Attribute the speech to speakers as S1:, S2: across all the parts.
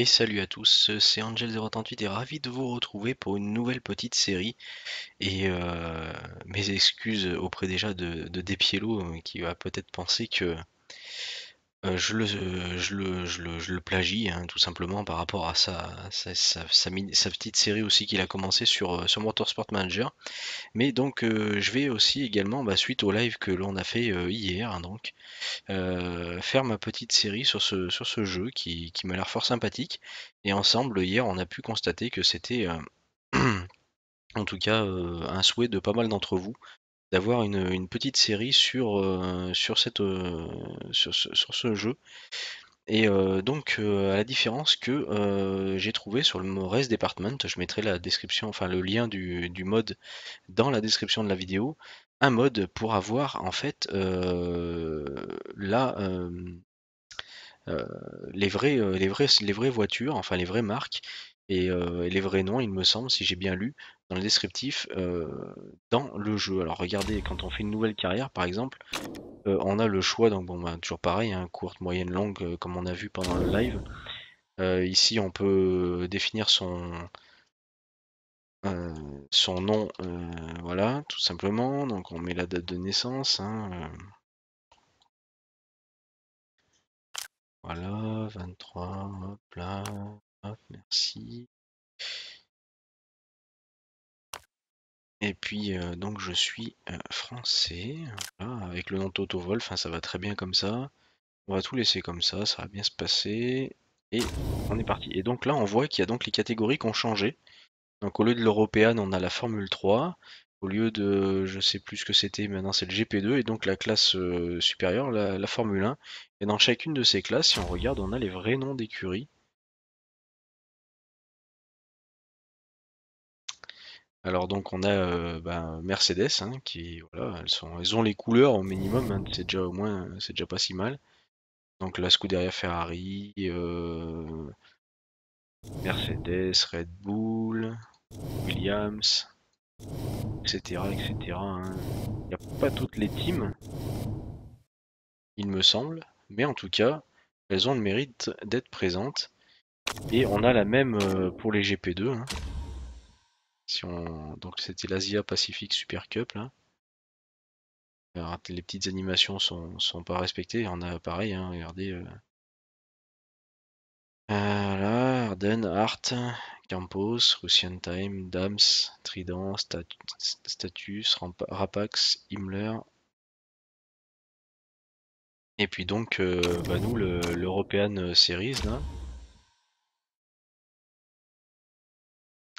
S1: Et salut à tous, c'est Angel038 et ravi de vous retrouver pour une nouvelle petite série. Et euh, mes excuses auprès déjà de, de euh, qui va peut-être penser que euh, je, le, je, le, je, plagie hein, tout simplement par rapport à sa, sa, petite série aussi qu'il a commencé sur, sur Motorsport Manager. Mais donc euh, je vais aussi également, bah, suite au live que l'on a fait euh, hier, hein, donc, euh, faire ma petite série sur ce, sur ce jeu qui, qui m'a l'air fort sympathique. Et ensemble, hier, on a pu constater que c'était, en tout cas, un souhait de pas mal d'entre vous d'avoir une, une, petite série sur, sur, cette, sur, ce, sur ce jeu. Et euh, donc, euh, à la différence que euh, j'ai trouvé sur le reste Department, je mettrai la description, enfin le lien du, du, mode dans la description de la vidéo, un mode pour avoir en fait les, vrais, les, les vraies voitures, enfin les vraies marques et les vrais noms, il me semble, si j'ai bien lu dans le descriptif, dans le jeu. Alors regardez, quand on fait une nouvelle carrière par exemple, euh, on a le choix, donc bon, bah, toujours pareil, hein, courte, moyenne, longue, euh, comme on a vu pendant le live. Euh, ici, on peut définir son, son nom, voilà, tout simplement. Donc on met la date de naissance. Hein, voilà, 23, hop là, merci. Et puis euh, donc je suis euh, français, avec le nom Toto Wolf, ça va très bien comme ça. On va tout laisser comme ça, ça va bien se passer. Et on est parti. Et donc là on voit qu'il y a donc les catégories qui ont changé. Donc au lieu de l'européenne on a la Formule 3. Au lieu de, je sais plus ce que c'était, maintenant c'est le GP2 et donc la classe euh, supérieure, la, la Formule 1. Et dans chacune de ces classes, si on regarde, on a les vrais noms d'écuries. Alors donc on a euh, ben, Mercedes hein, qui voilà elles sont elles ont les couleurs au minimum hein, c'est déjà au moins c'est déjà pas si mal. Donc la Scuderia Ferrari euh, Mercedes Red Bull Williams etc etc il hein. n'y a pas toutes les teams il me semble mais en tout cas elles ont le mérite d'être présentes. Et on a la même euh, pour les GP2 Donc c'était l'Asia Pacific Super Cup là. les petites animations sont, sont pas respectées. On a pareil, hein, regardez. Euh... Arden, Art, Campos, Russian Time, Dams, Trident, Status, Rapax, Himmler. Et puis donc, euh, bah nous, l'European Series là.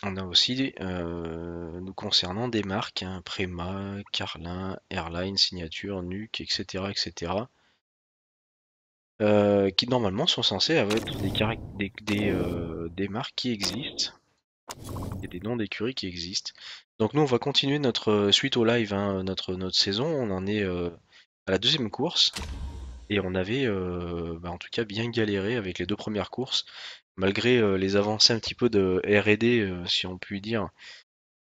S1: On a aussi, euh, nous concernant, des marques, hein, Prema, Carlin, Airline, Signature, Nuke, etc. etc. Euh, qui normalement sont censés des, euh, des, marques qui existent et des noms d'écuries qui existent. Donc nous on va continuer notre suite au live, hein, notre, notre saison, on en est à la deuxième course et on avait bah, en tout cas bien galéré avec les deux premières courses malgré euh, les avancées un petit peu de R&D, euh, si on peut dire,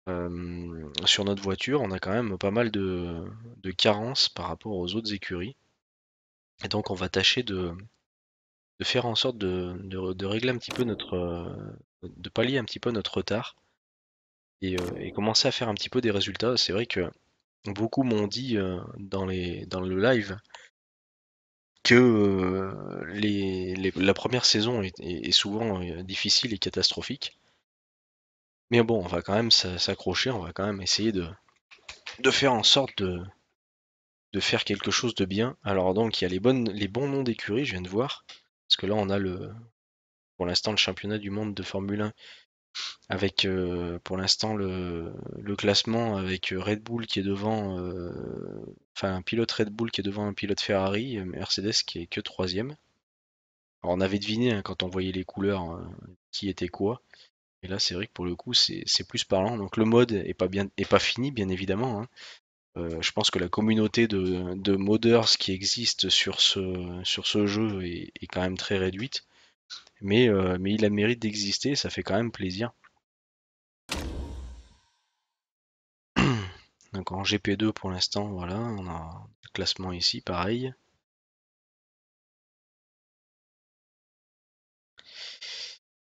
S1: euh, sur notre voiture, on a quand même pas mal de, carences par rapport aux autres écuries. Et donc on va tâcher de, faire en sorte de, régler un petit peu notre. de pallier un petit peu notre retard. Et, commencer à faire un petit peu des résultats. C'est vrai que beaucoup m'ont dit dans le live que euh, les, la première saison est, souvent euh, difficile et catastrophique. Mais bon, on va quand même s'accrocher, on va quand même essayer de, de faire en sorte de, faire quelque chose de bien. Alors donc il y a les, bonnes, les bons noms d'écurie, je viens de voir. Parce que là on a le pour l'instant le championnat du monde de Formule 1 avec euh, pour l'instant le, classement avec euh, Red Bull qui est devant, euh, enfin un pilote Red Bull qui est devant un pilote Ferrari, Mercedes qui est que troisième. Alors on avait deviné hein, quand on voyait les couleurs qui était quoi. Et là c'est vrai que pour le coup c'est plus parlant. Donc le mode est pas bien est pas fini bien évidemment. Hein. je pense que la communauté de, de, moders qui existe sur ce, sur ce jeu est quand même très réduite. Mais, euh, mais il a mérite d'exister, ça fait quand même plaisir. Donc en GP2 pour l'instant, voilà, on a le classement ici, pareil.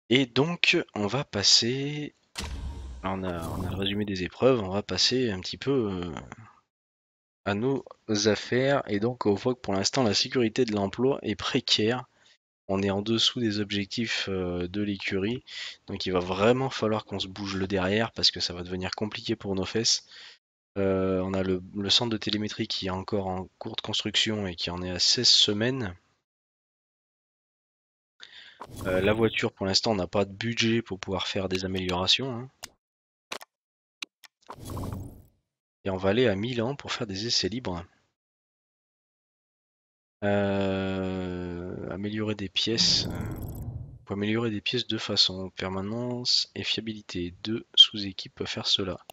S1: Et donc, on va passer... On a, on a le résumé des épreuves, on va passer un petit peu euh, à nos affaires. Et donc, on voit que pour l'instant, la sécurité de l'emploi est précaire. On est en dessous des objectifs euh, de l'écurie. Donc, il va vraiment falloir qu'on se bouge le derrière parce que ça va devenir compliqué pour nos fesses. Euh, on a le, centre de télémétrie qui est encore en cours de construction et qui en est à 16 semaines. Euh, la voiture, pour l'instant, n'a pas de budget pour pouvoir faire des améliorations. hein. Et on va aller à Milan pour faire des essais libres. Euh, améliorer des pièces. Pour améliorer des pièces de façon permanence et fiabilité. Deux sous-équipes peuvent faire cela.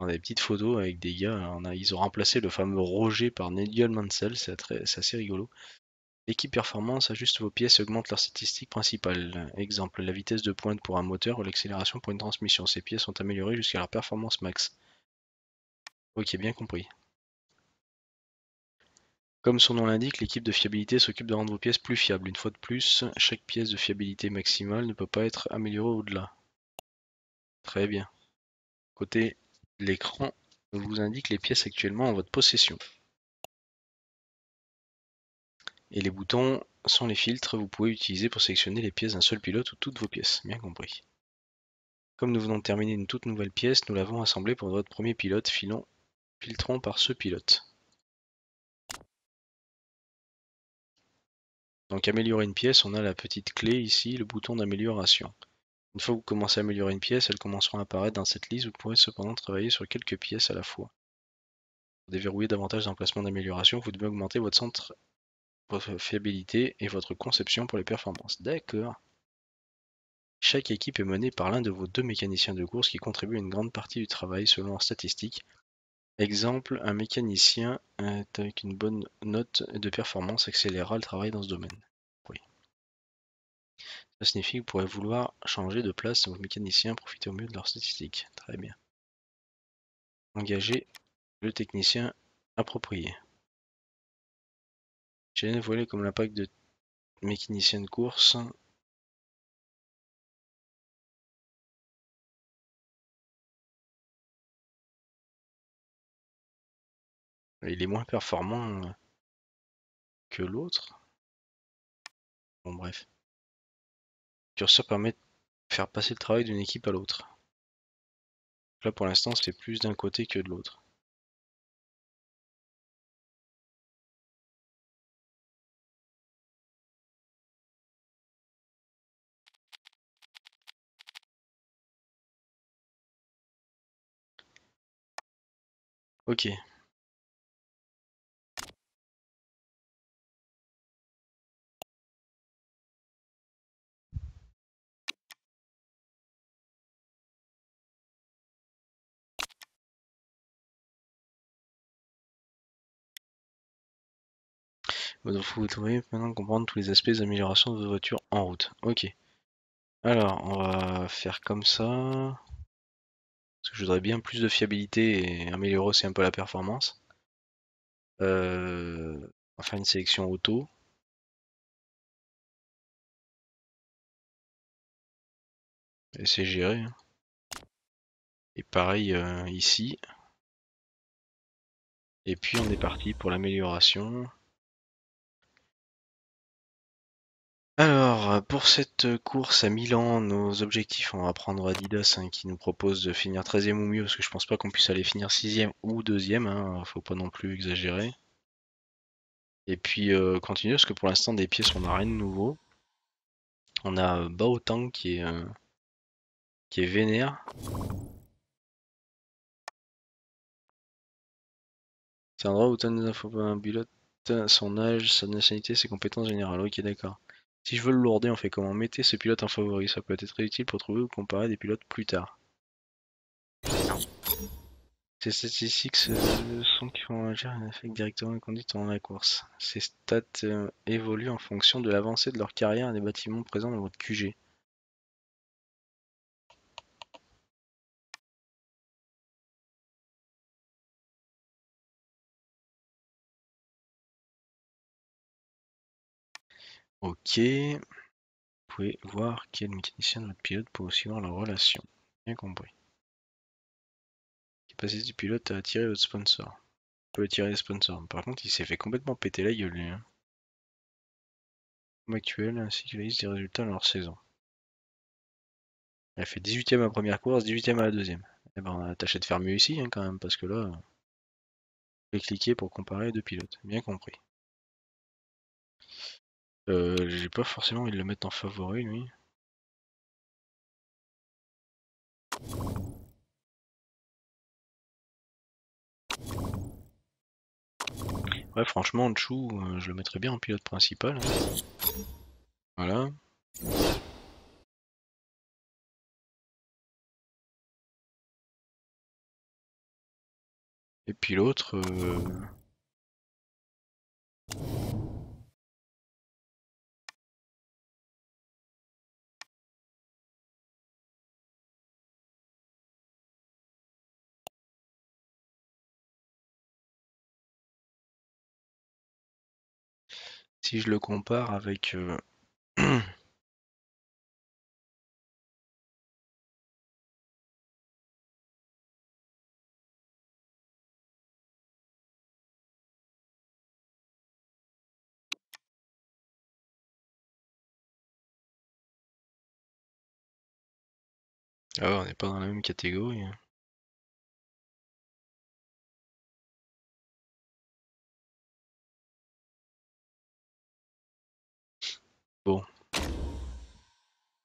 S1: On a des petites photos avec des gars. A, ils ont remplacé le fameux Roger par Nigel Mansell. C'est assez rigolo. L'équipe performance ajuste vos pièces et augmente leurs statistiques principales. Exemple, la vitesse de pointe pour un moteur ou l'accélération pour une transmission. Ces pièces sont améliorées jusqu'à leur performance max. Ok, bien compris. Comme son nom l'indique, l'équipe de fiabilité s'occupe de rendre vos pièces plus fiables. Une fois de plus, chaque pièce de fiabilité maximale ne peut pas être améliorée au-delà. Très bien. Côté l'écran vous indique les pièces actuellement en votre possession. Et les boutons sont les filtres que vous pouvez utiliser pour sélectionner les pièces d'un seul pilote ou toutes vos pièces. Bien compris. Comme nous venons de terminer une toute nouvelle pièce, nous l'avons assemblée pour votre premier pilote. Filons, filtrons par ce pilote. Donc améliorer une pièce, on a la petite clé ici, le bouton d'amélioration. Une fois que vous commencez à améliorer une pièce, elles commenceront à apparaître dans cette liste. Vous pourrez cependant travailler sur quelques pièces à la fois. Pour déverrouiller davantage d'emplacements d'amélioration, vous devez augmenter votre centre, votre fiabilité et votre conception pour les performances. D'accord. Chaque équipe est menée par l'un de vos deux mécaniciens de course qui contribuent à une grande partie du travail selon leurs statistiques. Exemple, un mécanicien avec une bonne note de performance accélérera le travail dans ce domaine. Oui. Ça signifie que vous pourrez vouloir changer de place vos mécaniciens, profiter au mieux de leurs statistiques. Très bien. Engager le technicien approprié. J'ai voilé comme l'impact de mécanicien de course. Il est moins performant euh, que l'autre. Bon bref. Le curseur permet de faire passer le travail d'une équipe à l'autre. Là pour l'instant c'est plus d'un côté que de l'autre. Ok. Donc vous devriez maintenant comprendre tous les aspects des améliorations de votre voiture en route. Ok. Alors, on va faire comme ça. Parce que je voudrais bien plus de fiabilité et améliorer aussi un peu la performance. Euh, on va faire une sélection auto. Et c'est géré. hein. Et pareil euh, ici. Et puis on est parti pour l'amélioration. Alors, pour cette course à Milan, nos objectifs, on va prendre Adidas hein, qui nous propose de finir 13ème ou mieux, parce que je pense pas qu'on puisse aller finir 6ème ou 2ème, hein, faut pas non plus exagérer. Et puis euh, continuer, parce que pour l'instant des pièces on n'a rien de nouveau. On a Baotang qui est, euh, qui est vénère. C'est un endroit où donne des infos un pilote, son âge, sa nationalité, ses compétences générales. Ok d'accord. Si je veux le lourder, on fait comment? Mettez ce pilote en favori, ça peut être très utile pour trouver ou comparer des pilotes plus tard. Ces statistiques sont qui vont agir et affectent directement conduite pendant la course. Ces stats euh, évoluent en fonction de l'avancée de leur carrière et des bâtiments présents dans votre QG. Ok. Vous pouvez voir quel mécanicien de votre pilote pour voir leur relation. Bien compris. Capacité du pilote à attirer votre sponsor. On peut attirer les sponsors. Par contre, il s'est fait complètement péter la gueule, lui. Hein. actuel ainsi que la liste des résultats de leur saison. Elle fait 18ème à la première course, 18ème à la deuxième. Eh ben, on a tâché de faire mieux ici, hein, quand même, parce que là, on peut cliquer pour comparer les deux pilotes. Bien compris. Euh, j'ai pas forcément envie de le mettre en favori, lui. Ouais, franchement, Chou, euh, je le mettrais bien en pilote principal. Voilà. Et puis l'autre... Euh, si je le compare avec... Euh, ah on n'est pas dans la même catégorie. Hein.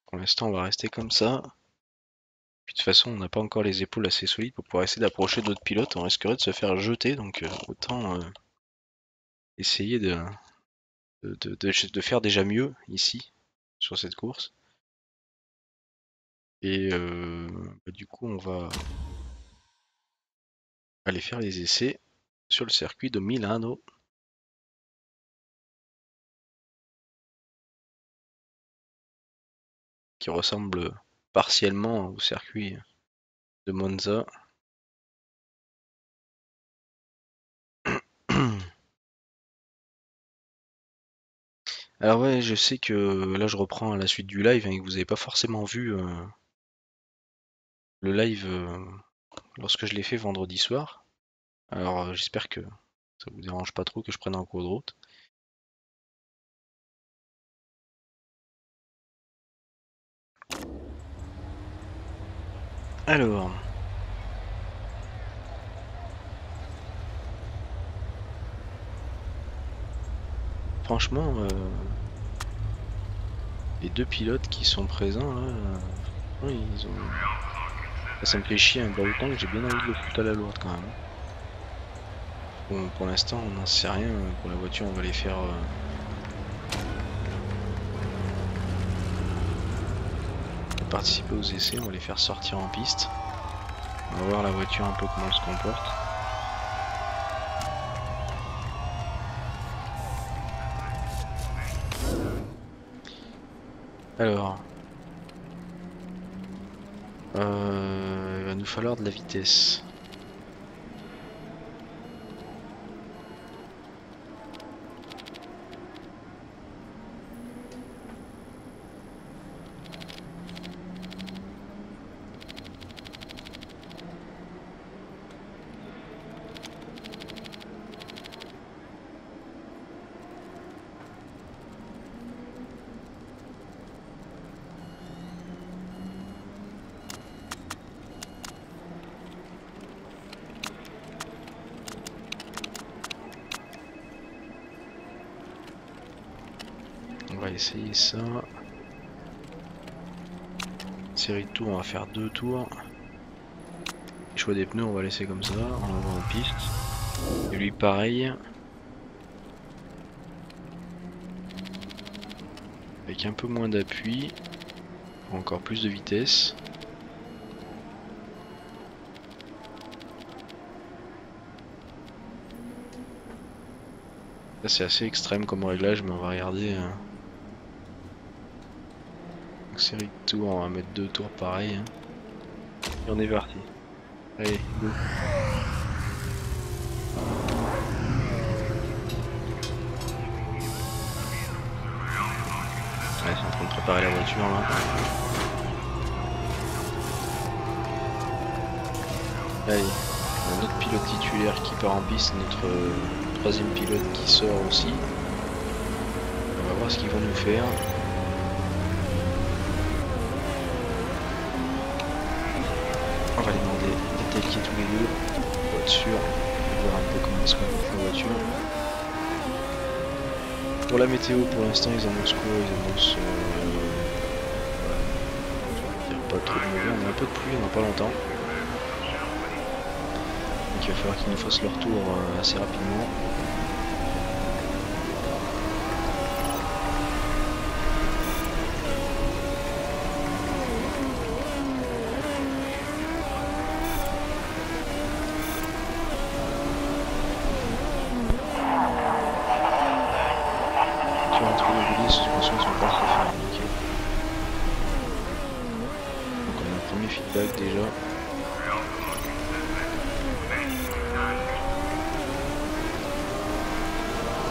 S1: Pour l'instant, on va rester comme ça. De toute façon, on n'a pas encore les épaules assez solides pour pouvoir essayer d'approcher d'autres pilotes. On risquerait de se faire jeter, donc euh, autant euh, essayer de de, faire déjà mieux ici, sur cette course. Et euh, bah, du coup, on va aller faire les essais sur le circuit de Milano. Qui ressemble partiellement au circuit de Monza. Alors ouais, je sais que là je reprends à la suite du live hein, et que vous n'avez pas forcément vu euh, le live euh, lorsque je l'ai fait vendredi soir. Alors euh, j'espère que ça vous dérange pas trop que je prenne un cours de route. Alors. Franchement, euh, les deux pilotes qui sont présents là, euh, ils ont... Ça me fait chier un peu autant que j'ai bien envie de le foutre à la lourde quand même. Bon, pour l'instant on n'en sait rien, pour la voiture on va les faire... Euh, participer aux essais, on va les faire sortir en piste. On va voir la voiture un peu comment elle se comporte. Alors. Euh, il va nous falloir de la vitesse. Essayer ça. Série de tours, on va faire deux tours. choix des pneus, on va laisser comme ça, on va en piste. Et lui pareil. Avec un peu moins d'appui, encore plus de vitesse. c'est assez extrême comme réglage, mais on va regarder. Hein série de tours, on va mettre deux tours pareil. Hein. Et on est parti. Allez, go. Ouais, train de préparer la voiture là. Allez, un autre pilote titulaire qui part en piste, notre euh, troisième pilote qui sort aussi. On va voir ce qu'ils vont nous faire. Voiture, on va voir un peu comment se comporte la voiture. Pour la météo, pour l'instant, ils annoncent quoi? Ils annoncent. Euh... ouais, pas trop de mauvais, on a un peu de pluie, on n'a pas longtemps. Donc il va falloir qu'ils nous fassent leur tour euh, assez rapidement. Déjà.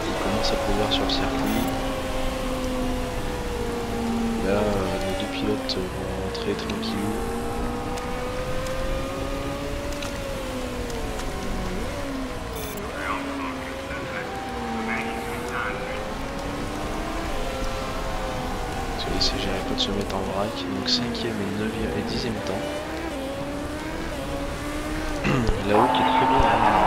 S1: Il commence à pleuvoir sur le circuit. Là, les deux pilotes vont rentrer tranquillou. Se mettre en vrac. Donc 5ème et 9ème et 10ème temps. Là-haut qui est très bien. hein,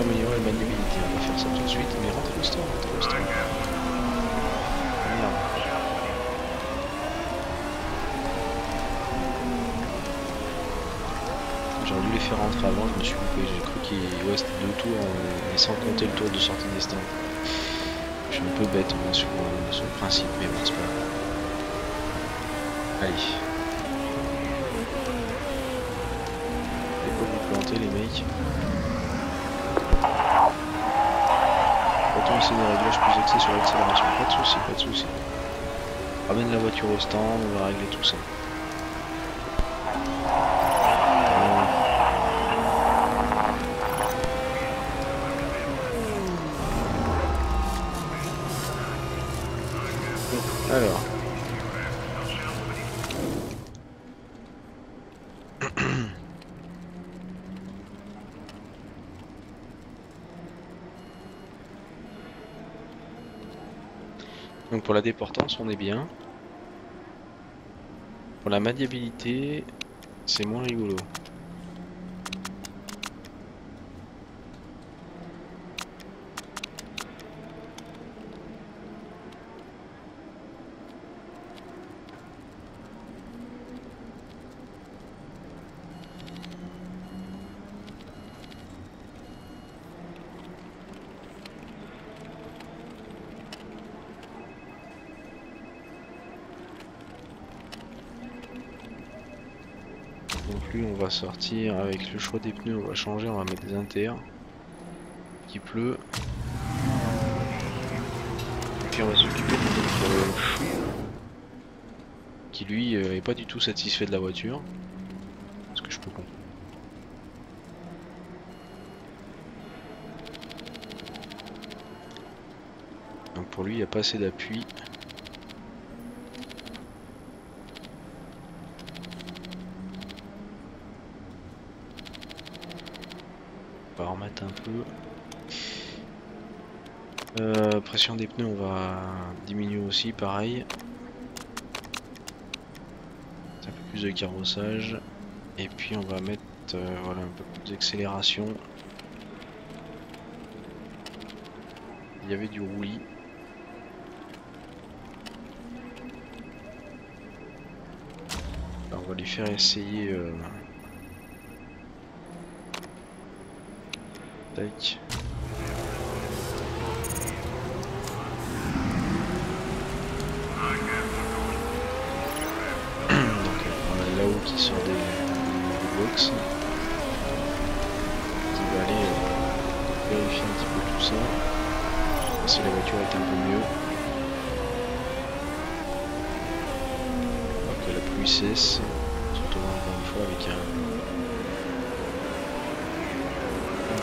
S1: améliorer la maniabilité, on va faire ça tout de suite, mais rentrez au store, rentrez au store. Merde. J'aurais dû les faire rentrer avant, je me suis coupé, j'ai cru qu'il ouais, c'était deux tours, et sans compter le tour de sortie des stands. Je suis un peu bête moi, sur, euh, sur le principe, mais bon, c'est pas grave. Allez. Les mecs. Autant essayer des réglages plus axés sur l'accélération, pas de soucis, pas de soucis. Ramène la voiture au stand, on va régler tout ça. Pour la déportance, on est bien. Pour la maniabilité, c'est moins rigolo. Donc lui on va sortir avec le choix des pneus, on va changer, on va mettre des inters. Qui pleut. Et puis on va s'occuper de notre chou. Qui lui euh, est pas du tout satisfait de la voiture. Ce que je peux comprendre? Donc pour lui il n'y a pas assez d'appui. Un peu. Euh, pression des pneus, on va diminuer aussi, pareil. Un peu plus de carrossage. Et puis on va mettre euh, voilà, un peu plus d'accélération. Il y avait du roulis. Alors, on va les faire essayer. euh, importante.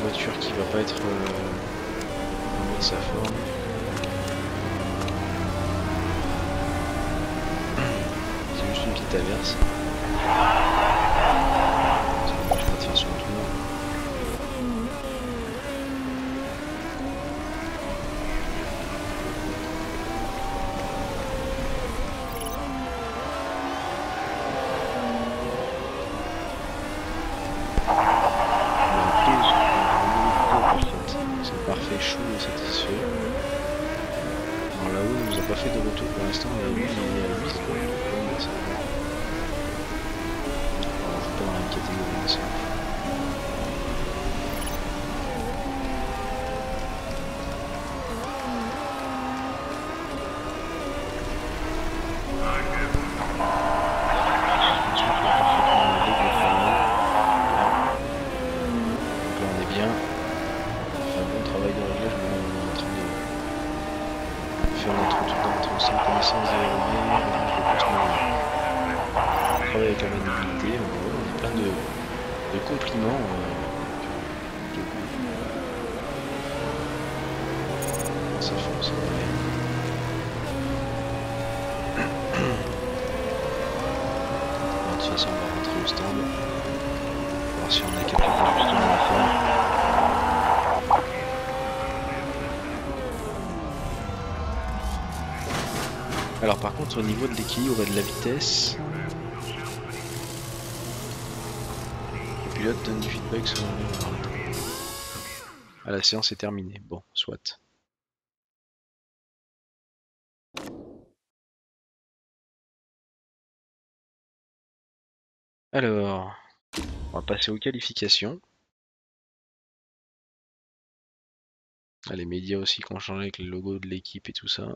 S1: voiture qui va pas être euh, en de sa forme. C'est juste une petite averse. De toute façon, on va rentrer au stand. Voir si on a quelques ajustements à faire. Alors par contre au niveau de l'équilibre et de la vitesse, le pilote donne du feedback sur Ah la séance est terminée. Bon, soit. Alors, on va passer aux qualifications. Ah, les médias aussi qui ont changé avec le logo de l'équipe et tout ça.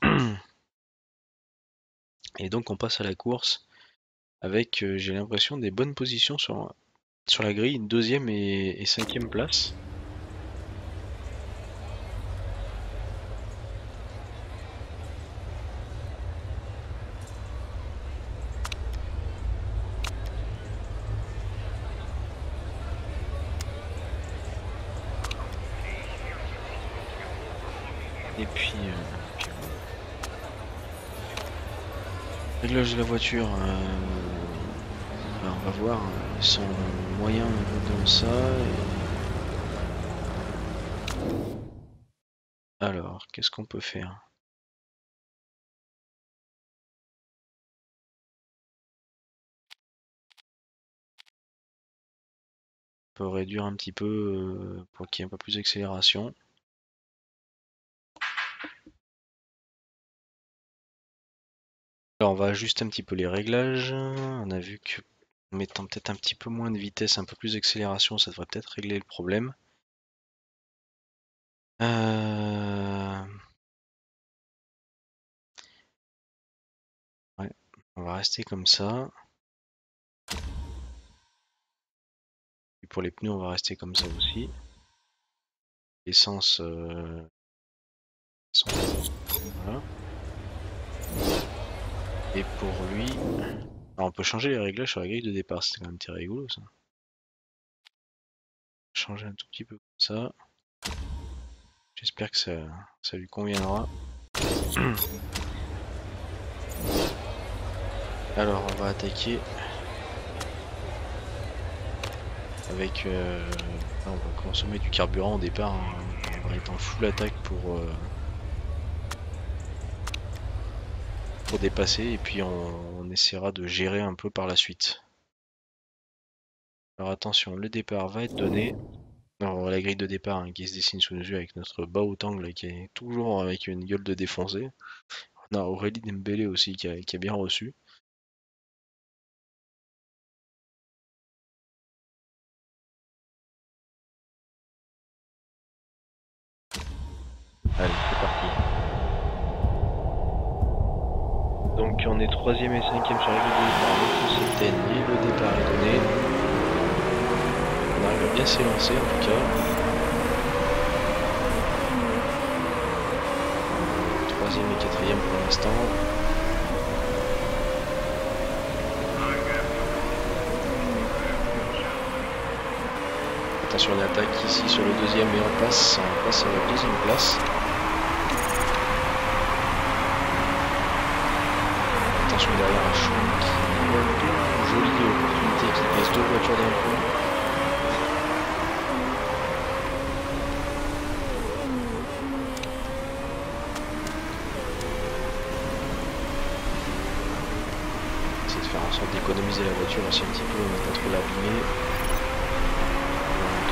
S1: Et donc on passe à la course avec, euh, j'ai l'impression, des bonnes positions sur, la grille, une deuxième et cinquième place. Et puis, euh, puis voilà. Réglage de la voiture, euh, on va voir, euh, ils sont moyens dans ça. Alors, qu'est-ce qu'on peut faire? On peut réduire un petit peu euh, pour qu'il y ait un peu plus d'accélération. Alors on va ajuster un petit peu les réglages. On a vu que en mettant peut-être un petit peu moins de vitesse, un peu plus d'accélération, ça devrait peut-être régler le problème. Euh, Ouais, on va rester comme ça. Et pour les pneus, on va rester comme ça aussi. Essence, euh, voilà. Et pour lui, alors on peut changer les réglages sur la grille de départ, c'est quand même très rigolo ça. Changer un tout petit peu comme ça. J'espère que ça, lui conviendra. Alors on va attaquer avec... euh, on va consommer du carburant au départ, hein. on va être en full attaque pour... euh, dépasser et puis on, essaiera de gérer un peu par la suite. Alors attention, le départ va être donné. Alors la grille de départ hein, qui se dessine sous nos yeux avec notre bas haut angle qui est toujours avec une gueule de défoncé. On a Aurélie Dembélé aussi qui a bien reçu. On est troisième et cinquième sur la grille de départ, le départ est donné. On arrive à bien s'élancer en tout cas. Troisième et quatrième pour l'instant. Attention on attaque ici sur le deuxième et on passe, on passe à la deuxième place. Attention derrière un chou qui tout. Jolie opportunité qui passe deux voitures d'un coup. Essayer de faire en sorte d'économiser la voiture aussi un petit peu, on pas trop l'abîmer.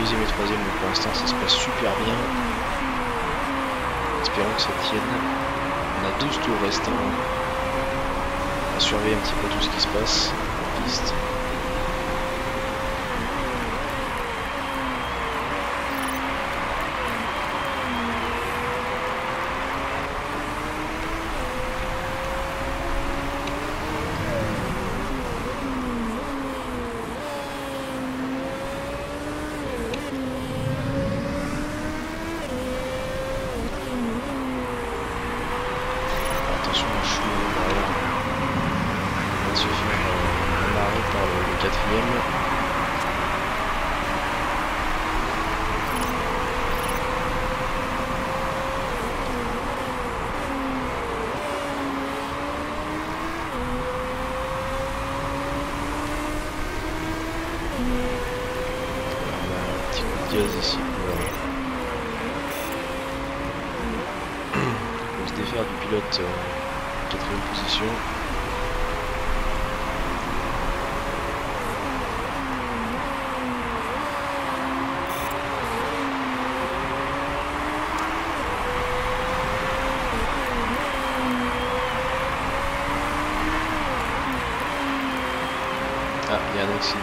S1: Deuxième et troisième, pour l'instant ça se passe super bien. Espérons que ça tienne. On a 12 tours restants. Surveiller un petit peu tout ce qui se passe en piste. Attention, je suis derrière. On va se faire euh, amarrer par le, le quatrième. Voilà, on a un petit coup de gaz ici pour, euh, pour se défaire du pilote euh, quatrième Ah, il y a un accident.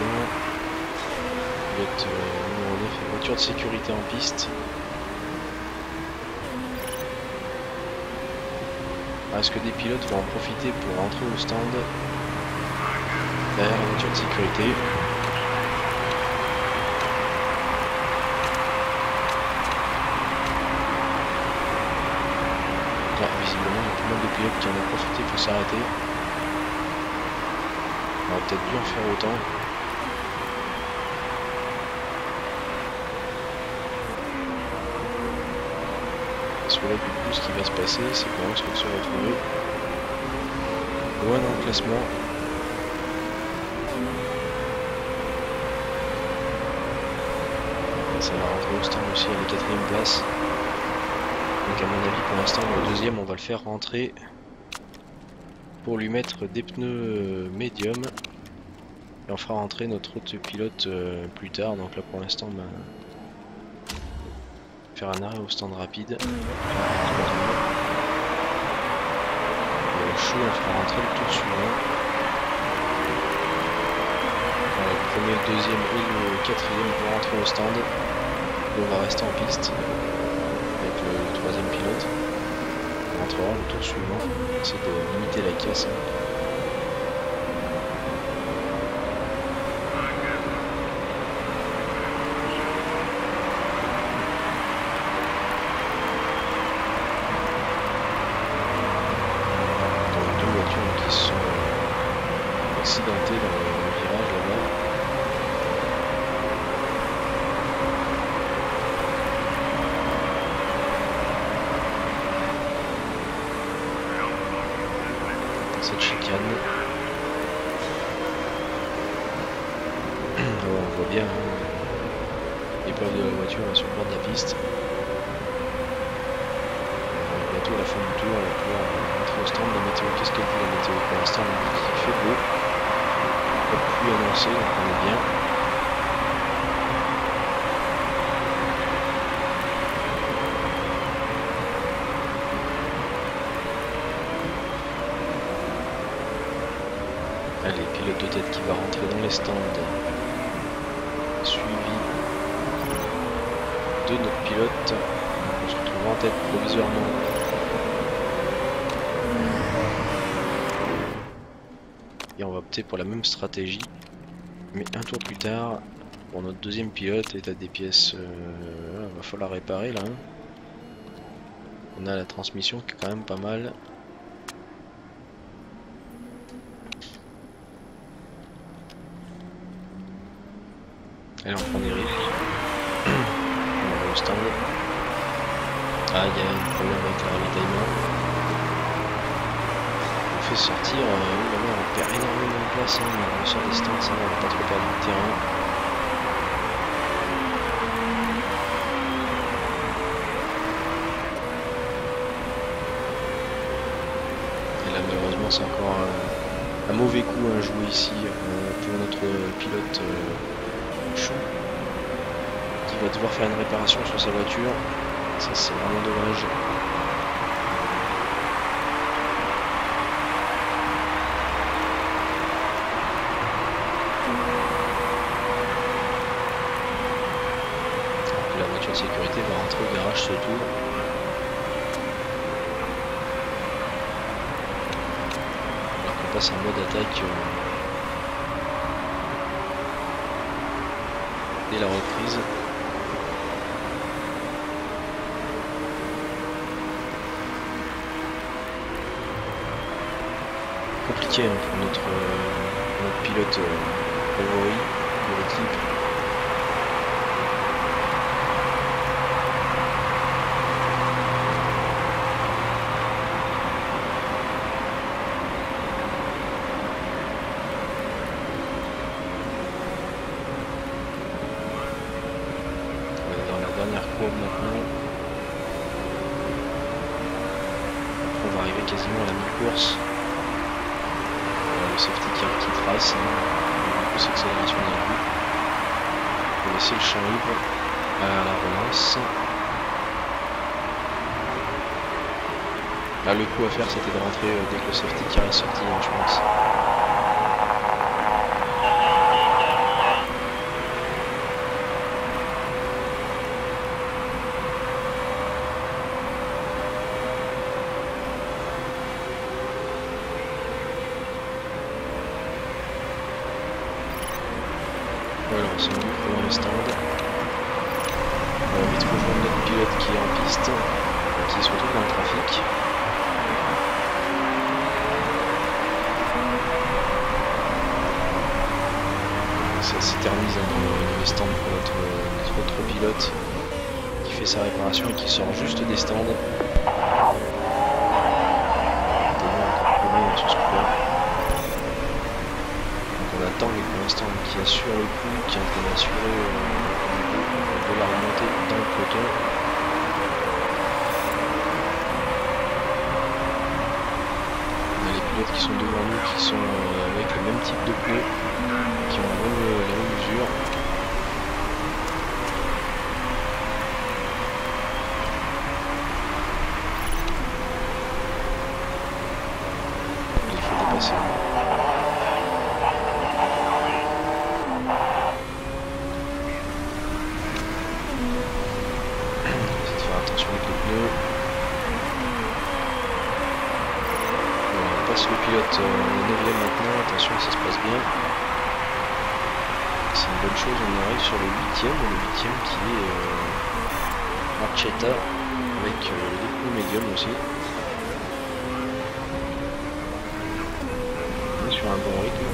S1: Pilote euh, numéro 9, voiture de sécurité en piste. Est-ce que des pilotes vont en profiter pour rentrer au stand derrière la voiture de sécurité Ah, visiblement, il y a pas mal de pilotes qui en ont profité pour s'arrêter. On aurait peut-être dû en faire autant. Parce du coup, ce qui va se passer, c'est qu'on risque de se retrouver loin dans le classement. Ça va rentrer au stand aussi à la quatrième place. Donc à mon avis, pour l'instant, le deuxième, on va le faire rentrer pour lui mettre des pneus euh, médium. Et on fera rentrer notre autre pilote euh, plus tard. Donc là, pour l'instant, ben, faire un arrêt au stand rapide. Et au chaud, on fera rentrer le tour suivant. Enfin, le premier, le deuxième et le quatrième vont rentrer au stand. Et on va rester en piste avec le, le troisième pilote. On rentrera le tour suivant. C'est de limiter la casse. hein. Donc deux voitures qui se sont accidentées dans le, le virage là-bas. Dans cette chicane. Alors, on voit bien hein, l'épave de la voiture là, sur le bord de la piste. Euh, bientôt à la fin du tour, on va pouvoir rentrer au stand. La météo, qu'est-ce qu'elle dit la météo Pour l'instant, on dit qu'il fait beau. Pas de pluie annoncée, donc on est bien. Allez, pilote de tête qui va rentrer dans les stands. Suivi de notre pilote. On se retrouve en tête provisoirement. Et on va opter pour la même stratégie. Mais un tour plus tard, pour notre deuxième pilote, et t'as des pièces... Euh, va falloir réparer là. hein. On a la transmission qui est quand même pas mal. Allez, on prend des risques. on va au stand. Ah, le ravitaillement. On euh, perd énormément de place, hein, on sort des stands, ça va, on n'a pas trop perdu de terrain. Et là malheureusement c'est encore un, mauvais coup à jouer ici euh, pour notre pilote euh, Chou qui va devoir faire une réparation sur sa voiture. Ça c'est vraiment dommage. Sécurité va rentrer au garage ce tour. Alors qu'on passe en mode attaque euh, dès la reprise. Compliqué hein, pour notre, euh, pilote euh, favori l'équipe. On est dans la dernière courbe maintenant. Après, on va arriver quasiment à la mi-course. Voilà, le safety car qui trace. Hein. Du coup, c'est accélération d'un but. On va laisser le champ libre à la relance. Là, le coup à c'était de rentrer euh, dès que le safety car est sorti, hein, je pense. Voilà, on s'est mis devant les stands. On va vite rejoindre notre pilote qui est en piste, qui se retrouve dans le trafic. Dans les stands pour notre, notre autre pilote qui fait sa réparation et qui sort juste des stands. Hein, on a Tang pour l'instant qui assure le coup, qui est en train d'assurer euh, de la remontée dans le peloton. On a les qui sont devant nous, qui sont euh, avec le même type de pneus, qui ont la même, euh, usure. Il faut dépasser. Essayer de faire attention avec les pneus. Voilà, on le pilote euh, 9ème maintenant, attention ça se passe bien. C'est une bonne chose, on arrive sur le 8ème, le 8ème qui est euh, Marchetta avec euh, des pneus médium aussi. On est sur un bon rythme.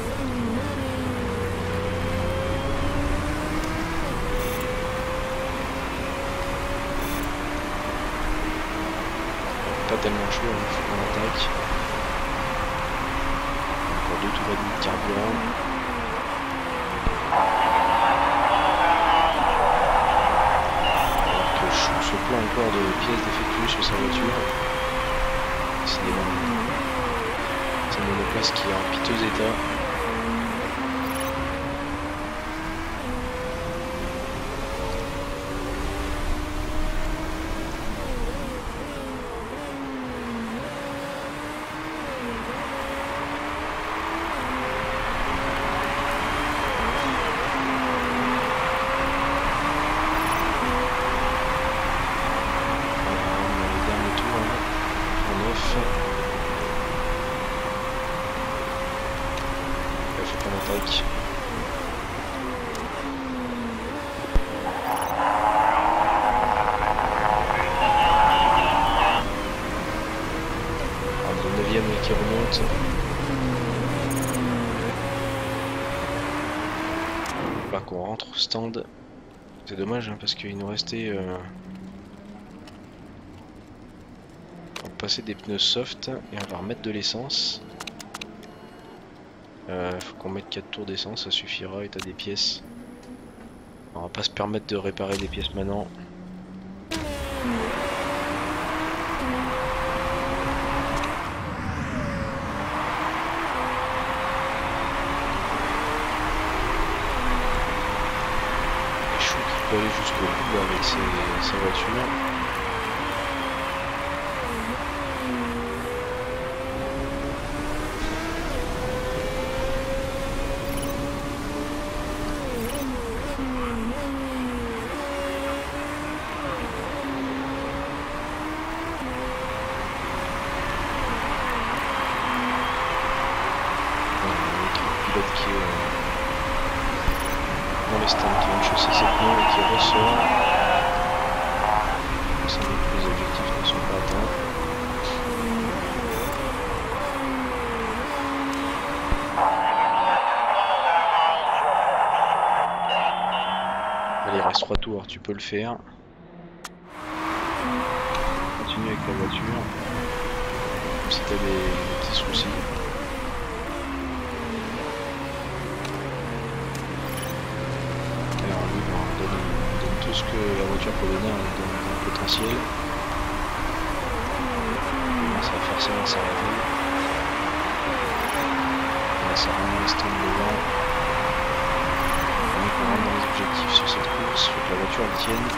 S1: Pas tellement chaud, il faut qu'on attaque. Demi de carburant. Alors que Chou se plaint encore de pièces défectueuses sur sa voiture. C'est une monoplace qui est en piteux état. Voilà, on a les derniers tours hein, en off. Il faut qu'on attaque. Ah, le 9ème qui remonte. Là qu'on rentre au stand. C'est dommage hein, parce qu'il nous restait. euh, On va passer des pneus soft et on va remettre de l'essence. Euh, faut qu'on mette 4 tours d'essence, ça suffira et t'as des pièces. On va pas se permettre de réparer des pièces maintenant. Chou qui peut aller jusqu'au bout avec ses, sa voiture. pilote qui est euh, dans les stands qui vient de chausser ses pneus et qui ressort. Sans doute que les objectifs ne sont pas atteints. 3 tours, tu peux le faire. Continue avec la voiture. Si t'as des, des petits soucis. Alors on donne, on donne tout ce que la voiture peut donner dans, le potentiel. Ça va forcément s'arrêter. Ça dans les stands devant. On est qu'on rentre dans les objectifs sur cette course, faut que la voiture elle tienne.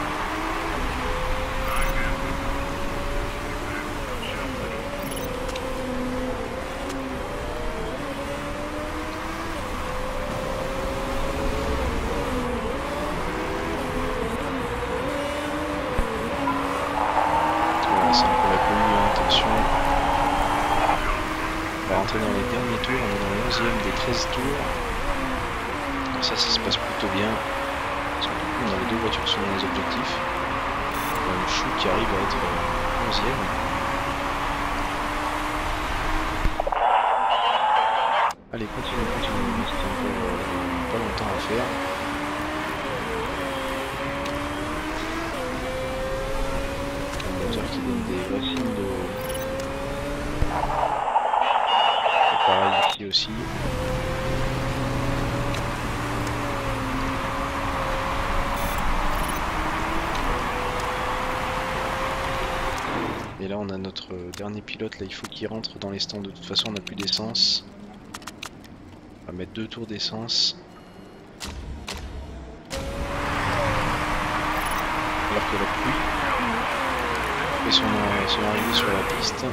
S1: Voilà, c'est un peu la commune, hein, attention. On va rentrer dans les derniers tours, on est dans le 11ème des 13 tours. Donc ça, ça se passe plutôt bien. Parce que du coup, on a les deux voitures qui sont dans les objectifs. On a le chou qui arrive à être euh, 11ème. Allez, continue, continue, il reste euh, pas longtemps à faire. Moteur qui donne des vrais signes de... C'est pareil ici aussi. Et là on a notre dernier pilote, là il faut qu'il rentre dans les stands, de toute façon on n'a plus d'essence. On va mettre deux tours d'essence. Alors que la pluie fait son, son arrivée sur la piste.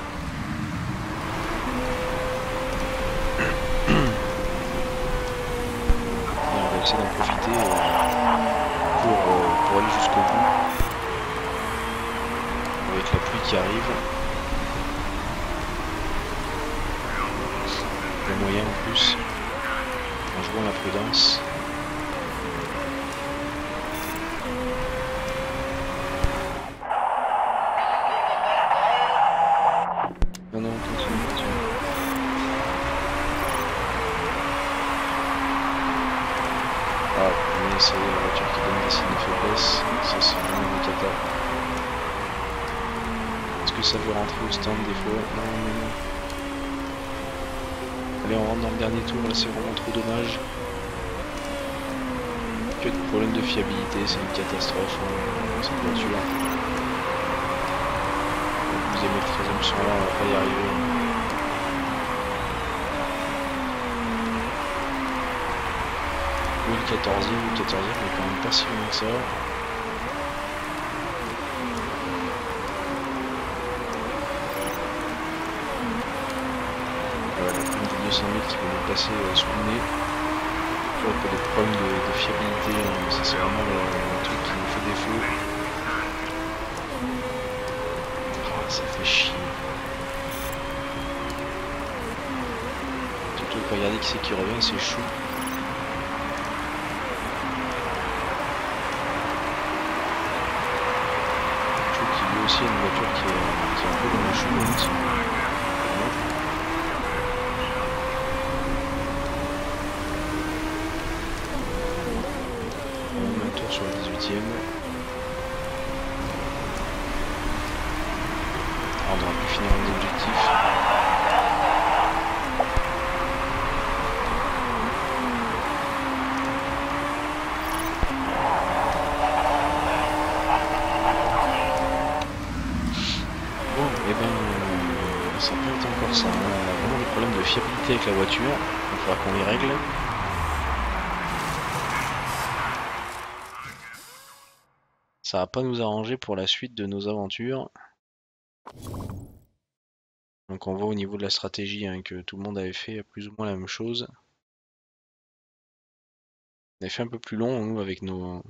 S1: C'est la voiture qui donne des signes de faiblesse. Ça, c'est une cata. Est-ce que ça veut rentrer au stand des fois? Non, non. Allez, on rentre dans le dernier tour, là, c'est vraiment trop dommage. Que de problèmes de fiabilité, c'est une catastrophe, hein, cette voiture. Le 12 et le 13 sont là, on va pas y arriver. Oui, le 14e, le 14e est quand même pas si loin que ça. Voilà, la prime de 200 000 qui va nous passer euh, sous le nez. Que des problèmes de, fiabilité, hein, ça c'est vraiment le, le truc qui nous fait défaut. Ah, ça fait chier. Surtout que regardez qui c'est qui revient, c'est chou. On met un tour sur le 18ème. On aura pu finir les objectifs. La voiture. Il faudra qu'on les règle. Ça va pas nous arranger pour la suite de nos aventures. Donc on voit au niveau de la stratégie hein, que tout le monde avait fait plus ou moins la même chose. On avait fait un peu plus long nous avec nos,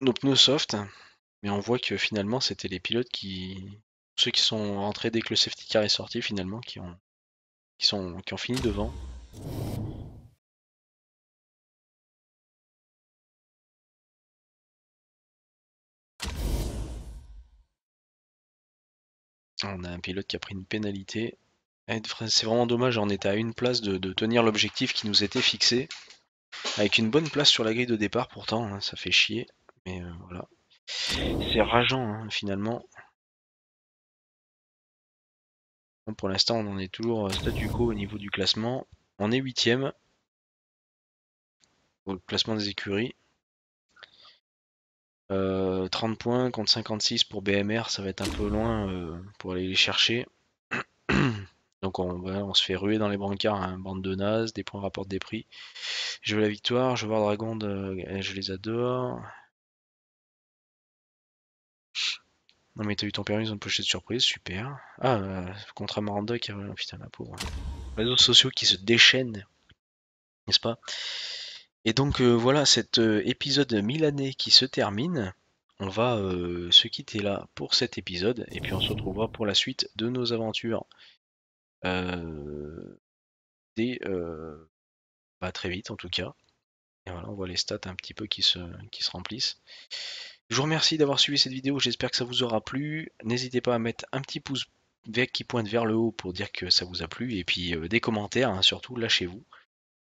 S1: nos pneus soft, mais on voit que finalement c'était les pilotes qui, ceux qui sont rentrés dès que le safety car est sorti finalement, qui ont, qui sont, qui ont fini devant. On a un pilote qui a pris une pénalité. C'est vraiment dommage, on était à une place de, tenir l'objectif qui nous était fixé. Avec une bonne place sur la grille de départ pourtant, hein, ça fait chier. Mais euh, voilà. C'est rageant hein, finalement. Bon, pour l'instant on en est toujours statu quo au niveau du classement. On est huitième au classement des écuries. Euh, 30 points contre 56 pour BMR, ça va être un peu loin euh, pour aller les chercher. Donc on, se fait ruer dans les brancards, hein, bande de nazes, des points rapportent des prix. Je veux la victoire, je veux voir Dragon, de... je les adore. Non mais t'as eu ton permis, ils ont poché de surprise, super. Ah, contre Amaranda qui a... Putain la pauvre. Réseaux sociaux qui se déchaînent, n'est-ce pas? Et donc euh, voilà, cet euh, épisode milanais qui se termine. On va euh, se quitter là pour cet épisode, et puis on se retrouvera pour la suite de nos aventures. Dès euh, bah, très vite en tout cas. Et voilà, on voit les stats un petit peu qui se, qui se remplissent. Je vous remercie d'avoir suivi cette vidéo, j'espère que ça vous aura plu. N'hésitez pas à mettre un petit pouce vert qui pointe vers le haut pour dire que ça vous a plu, et puis euh, des commentaires, hein, surtout, lâchez-vous.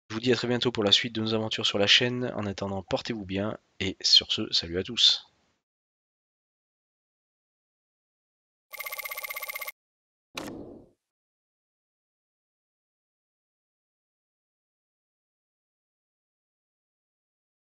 S1: Je vous dis à très bientôt pour la suite de nos aventures sur la chaîne. En attendant, portez-vous bien, et sur ce, salut à tous.